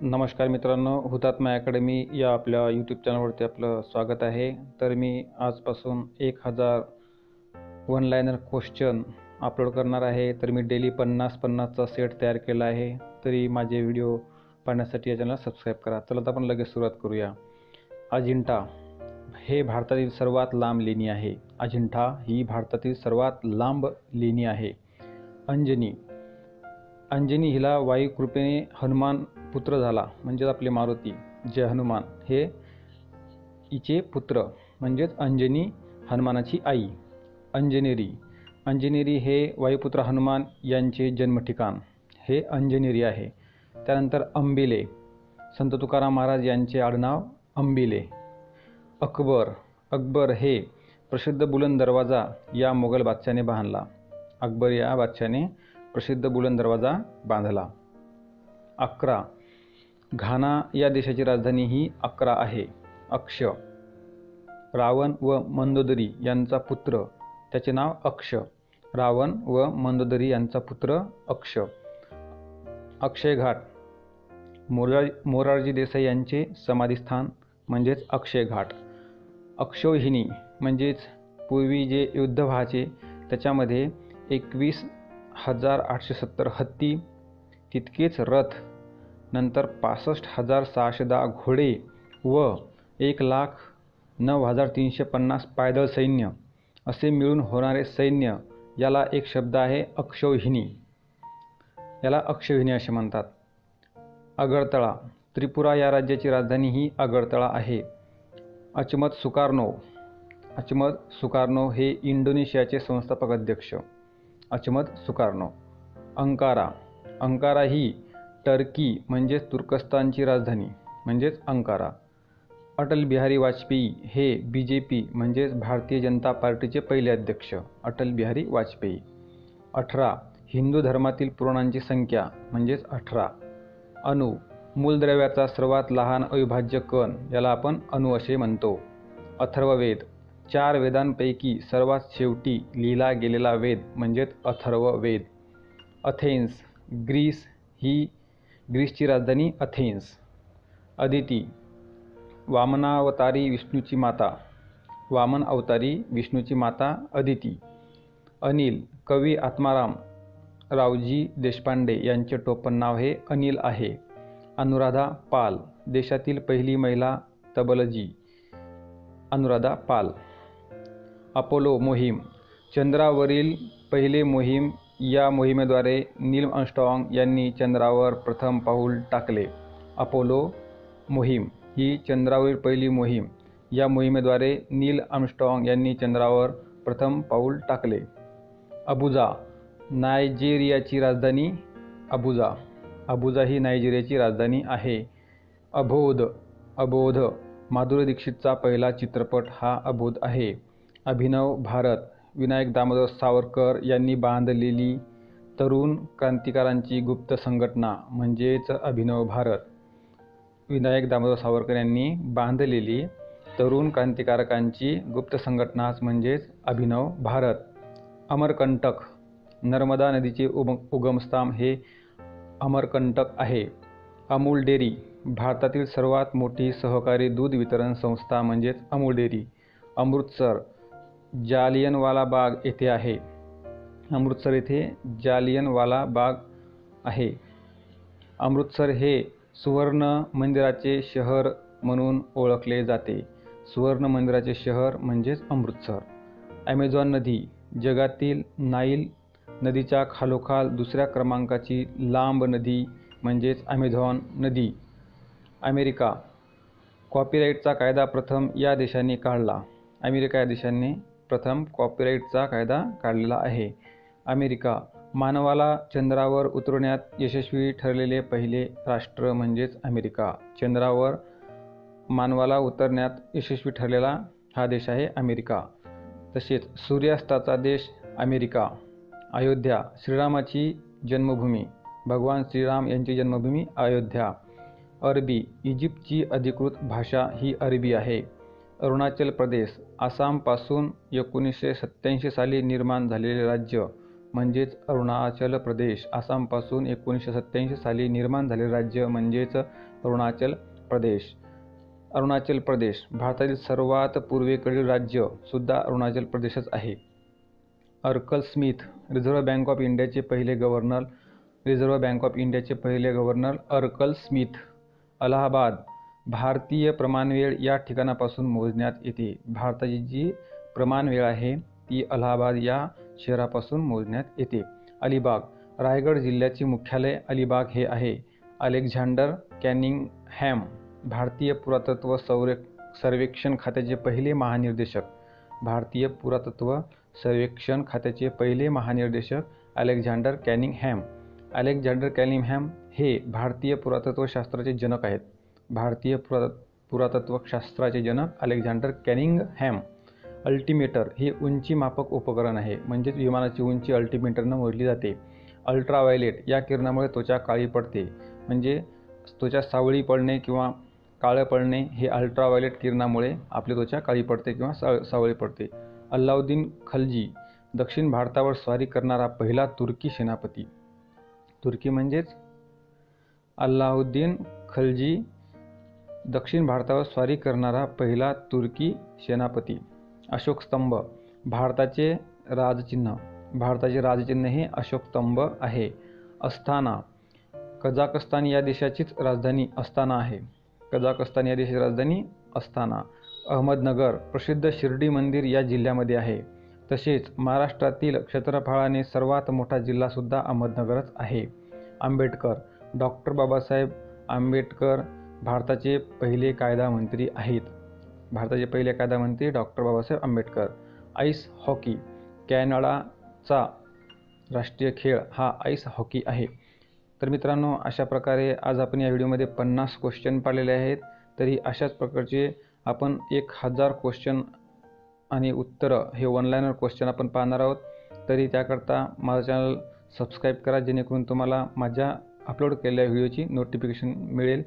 नमस्कार मित्रांनो हुतात्मा अकॅडमी या आपल्या यूट्यूब चॅनलवरती आपलं स्वागत आहे. तर मी आजपासून एक हजार वन लायनर क्वेश्चन अपलोड करणार आहे. तर मी डेली पन्नास पन्नासचा सेट तयार केला आहे. तरी माझे व्हिडिओ पाहण्यासाठी या चॅनलला सबस्क्राईब करा. चला तर आपण लगेच सुरुवात करूया. अजिंठा हे भारतातील सर्वात लांब लेणी आहे. अजिंठा ही भारतातील सर्वात लांब लेणी आहे. अंजनी अंजनी हिला वायुकृपेने हनुमान पुत्र झाला म्हणजेच आपले मारुती जे हनुमान हे हिचे पुत्र म्हणजेच अंजनी हनुमानाची आई अंजनेरी. अंजनेरी हे वायुपुत्र हनुमान यांचे जन्मठिकाण हे अंजनेरी आहे. त्यानंतर अंबिले संत तुकाराम महाराज यांचे आडनाव अंबिले. अकबर अकबर हे प्रसिद्ध बुलंद दरवाजा या मोगल बादशाने बांधला. अकबर या बादशाने प्रसिद्ध बुलंद दरवाजा बांधला. अकरा घाना या देशाची राजधानी ही अकरा आहे. अक्ष. रावण व मंदोदरी यांचा पुत्र. त्याचे नाव अक्ष. रावण व मंदोदरी यांचा पुत्र अक्ष. अक्षयघाट. मोरार मोरारजी देसाई यांचे समाधीस्थान म्हणजेच अक्षयघाट. अक्षौहिणी म्हणजेच पूर्वी जे युद्ध व्हायचे त्याच्यामध्ये एकवीस हजार आठशे सत्तर हत्ती तितकेच रथ नंतर पासष्ट हजार सहाशे दहा घोडे व एक लाख नऊ हजार तीनशे पन्नास पायदळ सैन्य असे मिळून होणारे सैन्य याला एक शब्द आहे अक्षौहिणी. याला अक्षौहिणी असे म्हणतात. अगरतळा त्रिपुरा या राज्याची राजधानी ही अगरतळा आहे. अचमत सुकार्नो अचमत सुकार्नो हे इंडोनेशियाचे संस्थापक अध्यक्ष. अचमत सुकार्नो अंकारा अंकारा ही टर्की म्हणजेच तुर्कस्तानची राजधानी म्हणजेच अंकारा. अटल बिहारी वाजपेयी हे बी जे पी म्हणजेच भारतीय जनता पार्टीचे पहिले अध्यक्ष अटल बिहारी वाजपेयी. अठरा हिंदू धर्मातील पुराणांची संख्या म्हणजेच अठरा. अणु मूलद्रव्याचा सर्वात लहान अविभाज्य कण याला आपण अणु असे म्हणतो. अथर्ववेद चार वेदांपैकी सर्वात शेवटी लिहिला गेलेला वेद म्हणजेच अथर्ववेद. अथेन्स ग्रीस ही ग्रीसची राजधानी अथेन्स. अदिती वामनावतारी विष्णूची माता. वामन अवतारी विष्णूची माता अदिती. अनिल कवी आत्माराम. रावजी देशपांडे यांचे टोपण नाव हे अनिल आहे. अनुराधा पाल देशातील पहिली महिला तबलजी. अनुराधा पाल. अपोलो मोहीम. चंद्रावरील पहिले मोहीम या मोहिमेद्वारे नील आर्मस्ट्रॉंग यांनी चंद्रावर प्रथम पाऊल टाकले. अपोलो मोहीम ही चंद्रावरील पहिली मोहीम. या मोहिमेद्वारे नील आर्मस्ट्रॉंग यांनी चंद्रावर प्रथम पाऊल टाकले. अबुजा नायजेरियाची राजधानी अबुजा अबुजा ही नायजेरियाची राजधानी आहे. अबोध अबोध माधुरी दीक्षितचा पहिला चित्रपट हा अबोध आहे. अभिनव भारत विनायक दामोदर सावरकर यांनी बांधलेली तरुण क्रांतिकारांची गुप्त संघटना म्हणजेच अभिनव भारत. विनायक दामोदर सावरकर यांनी बांधलेली तरुण क्रांतिकारकांची गुप्त संघटनाच म्हणजेच अभिनव भारत. अमरकंटक नर्मदा नदीचे उम उगमस्थान हे अमरकंटक आहे. अमूल डेअरी भारतातील सर्वात मोठी सहकारी दूध वितरण संस्था म्हणजेच अमूल डेअरी. अमृतसर जालियनवाला बाग येथे आहे. अमृतसर येथे जालियनवाला बाग आहे. अमृतसर हे सुवर्ण मंदिराचे शहर म्हणून ओळखले जाते. सुवर्ण मंदिराचे शहर म्हणजेच अमृतसर. ॲमेझॉन नदी जगातील नाईल नदीच्या खालोखाल दुसऱ्या क्रमांकाची लांब नदी म्हणजेच ॲमेझॉन नदी. अमेरिका. कॉपीराईटचा कायदा प्रथम या देशाने काढला. अमेरिका या देशाने प्रथम कॉपीराईटचा कायदा काढलेला आहे. अमेरिका मानवाला चंद्रावर उतरवण्यात यशस्वी ठरलेले पहिले राष्ट्र म्हणजेच अमेरिका. चंद्रावर मानवाला उतरण्यात यशस्वी ठरलेला हा देश आहे अमेरिका. तसेच सूर्यास्ताचा देश अमेरिका. अयोध्या श्रीरामाची जन्मभूमी. भगवान श्रीराम यांची जन्मभूमी अयोध्या. अरबी इजिप्तची अधिकृत भाषा ही अरबी आहे. अरुणाचल प्रदेश आसामपासून एकोणीसशे सत्त्याऐंशी साली निर्माण झालेले राज्य म्हणजेच अरुणाचल प्रदेश. आसामपासून एकोणीसशे सत्त्याऐंशी साली निर्माण झालेले राज्य म्हणजेच अरुणाचल प्रदेश. अरुणाचल प्रदेश भारतातील सर्वात पूर्वेकडील राज्य सुद्धा अरुणाचल प्रदेशच आहे. Arkell Smith reserve bank of इंडियाचे पहिले गव्हर्नर रिझर्व्ह बँक ऑफ इंडियाचे पहिले गव्हर्नर अर्कल स्मिथ अलाहाबाद भारतीय प्रमाणवेळ या ठिकाणापासून मोजण्यात येते. भारताची जी प्रमाणवेळ आहे ती अलाहाबाद या शहरापासून मोजण्यात येते. अलिबाग रायगड जिल्ह्याचे मुख्यालय अलिबाग हे आहे. अलेक्झांडर कॅनिंग हॅम भारतीय पुरातत्व संरे सर्वेक्षण खात्याचे पहिले महानिर्देशक. भारतीय पुरातत्व सर्वेक्षण खात्याचे पहिले महानिर्देशक अलेक्झांडर कॅनिंगहॅम. अलेक्झांडर कॅनिंगहॅम हे भारतीय पुरातत्वशास्त्राचे जनक आहेत. भारतीय पुरा पुरातत्वशास्त्राचे जनक अलेक्झांडर कॅनिंगहॅम. अल्टिमेटर हे उंची मापक उपकरण आहे. म्हणजेच विमानाची उंची अल्टिमेटरनं मोजली जाते. अल्ट्रावायलेट या किरणामुळे त्वचा काळी पडते. म्हणजे त्वचा सावळी पडणे किंवा काळं पडणे हे अल्ट्रावायलेट किरणामुळे आपली त्वचा काळी पडते किंवा सा सावळी पडते. अल्लाउद्दीन खलजी दक्षिण भारतावर स्वारी करणारा पहिला तुर्की सेनापती. तुर्की म्हणजेच अल्लाउद्दीन खलजी दक्षिण भारतावर स्वारी करणारा पहिला तुर्की सेनापती. अशोक स्तंभ भारताचे राजचिन्ह. भारताचे राजचिन्ह हे अशोक स्तंभ आहे. अस्ताना कझाकस्तान या देशाचीच राजधानी अस्ताना आहे. कझाकस्तान या देशाची राजधानी अस्ताना अहमदनगर प्रसिद्ध शिर्डी मंदिर या जिल्ह्यामध्ये आहे. तसेच महाराष्ट्रातील क्षेत्रफळाने सर्वात मोठा जिल्हासुद्धा अहमदनगरच आहे. आंबेडकर डॉक्टर बाबासाहेब आंबेडकर भारताचे पहिले कायदा मंत्री आहेत. भारताचे पहिले कायदा मंत्री doctor Babasaheb Ambedkar. Ice hockey कॅनडाचा राष्ट्रीय खेळ हा आईस हॉकी आहे. तर मित्रांनो अशा प्रकारे आज आपण या व्हिडिओमध्ये पन्नास क्वेश्चन पाडलेले आहेत. तरी अशाच प्रकारचे आपण एक हजार क्वेश्चन आणि उत्तरं हे ऑनलाईनवर क्वेश्चन आपण पाहणार आहोत. तरी त्याकरता माझा चॅनल सबस्क्राईब करा जेणेकरून तुम्हाला माझ्या अपलोड केलेल्या व्हिडिओची नोटिफिकेशन मिळेल.